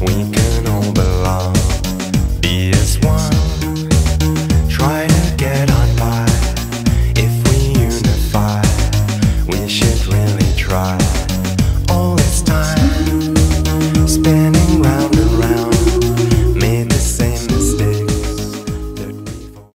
When you